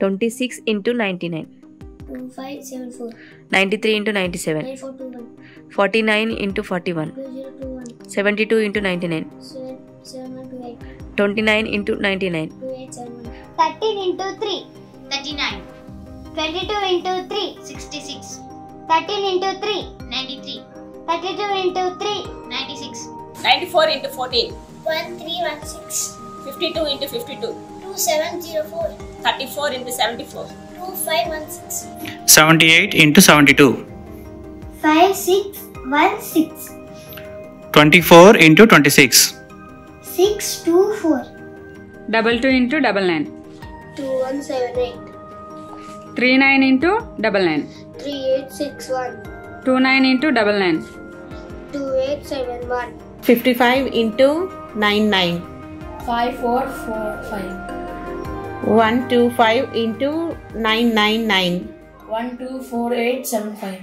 26 into 99. 2574 93 into 97. 9421 49 into 41. 2021 72 into 99. 7128 29 into 99. 2871 13 into 3. 39 22 into 3. 66 13 into 3. 93 32 into 3. 96 94 into 14, 1316 52 into 52, 2704 34 into 74, 2516 78 into 72, 5, 6, 1, 6. 24 into 26, 6, 2, 4. double two into double nine, 2178 three nine into double nine, 3861 two nine into double nine, 2871 55 into 99 5445 125 into 999 124875